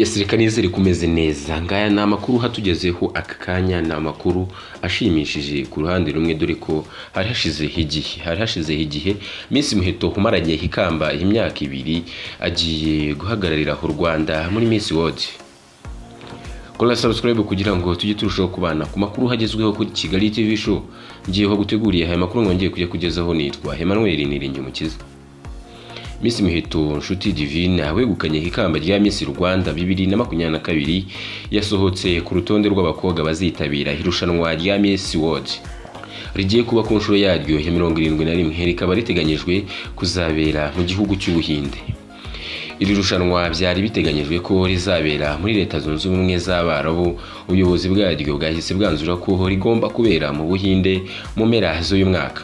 yesi reka nizere kumeze neza. Ngaya ni amakuru hatugezeho aka kanya ni amakuru ashimishije. Ku ruhande rumwe dore ko hari hashizeho igihe hari hashizeho igihe Miss Muheto umaranye ikamba imyaka ibiri agiye guhagararira u Rwanda muri Miss World kora subscribe kugira ngo tujye turushaho kubana ku makuru hagezweho kuri Kigali TV show. Ngiyeho guteguriye aya makuru ngongeye kujya kugezaho nitwa Emmanuel Niringiyumukiza Miss Miheto Nshuti Divine wegukanye ikamba rya Miss Rwanda bibiri na makumyabiri na kabiri yasohotse ku rutonde rw'abakobwa bazitabira irushanwa rya Miss World. Rigiye kuba ku nshuro yaryo ya mirongo irindwi na rimwe rikaba riteganyijwe kuzabera mu gihugu cy'Ubuhinde. Iri rushanwa byari biteganyijwe ko rizabera muri leta zunze ubumwe z'abarabu ubuyobozi bwaryo bwahise bwanzura ko rigomba kubera mu buhinde mu mpera z'uyu mwaka.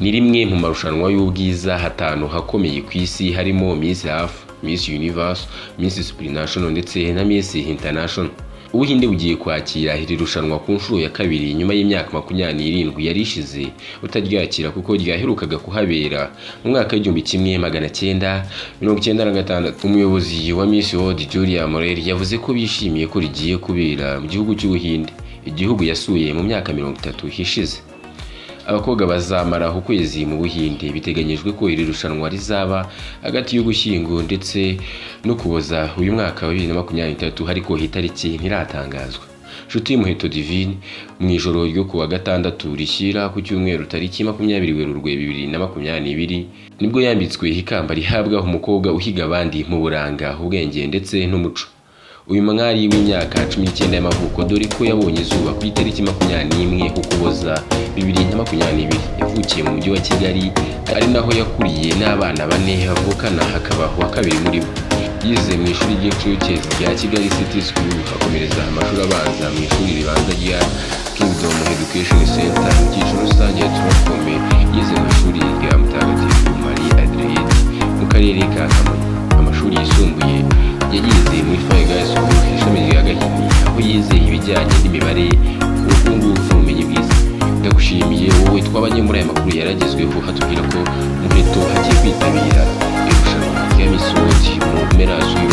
Ni rimwe mu marushanwa y'ubwiza hatanu hakomeye ku isi harimo Miss Earth, Miss Universe, Miss Supranational ndetse na Miss International. Ubuhinde bugiye kwakira iri rushanwa ku nshuro ya kabiri nyuma y'imyaka makumyabiri n'irindwi yari ishize utaryakira kuko ryaherukaga kuhabera. Mu mwaka w'igihumbi kimwe magana cyenda mirongo icyenda na gatandatu umuyobozi wa Miss World Julia Morel yavuze ko bishimiye ko rigiye kubera mu gihugu cy'Ubuhinde. Igihugu yasuye mu myaka mirongo itatu ishize. Abakobwa bazamara ukwezi mu buhinde. Biteganyijwe ko iri rushanwa rizaba hagati y'ugushyingo ndetse no kuboza uyu mwaka wa bibiri na makumyabiri n'itatu ariko itariki ntiratangazwa. Nshuti y'umuheto divine mu ijoro ryo ku wa gatandatu rishyira ku cyumweru tariki makumyabiri werurwe bibiri na makumyabiri n'ibiri ni bwo yambitswe ikamba rihabwa umukobwa uhiga abandi mu buranga ubwenge ndetse n'umuco. Uyu mwari w'imyaka cumi n'icyenda y'amavuko dore ko yabonye izuba ku itariki makumyabiri n'imwe ukuboza bibiri na makumyabiri. Yavukiye mu mujyi wa kigali ari naho yakuriye n'abana bane bavukana hakaba uwa kabiri muri bo. Yize mu ishuri ry'incuke rya kigali city school akomereza amashuri abanza mu ishuri ribanza rya kingdom education center. Mu cyiciro rusange turafome ibijyanye n'imibare ubukungu n'ubumenyi bwiza. Ndagushimiye wowe twabanye muri aya makuru yaragezweho hatubwira ko muheto hagiye kwitabira irushanwa rya misi mu mpera z'uyu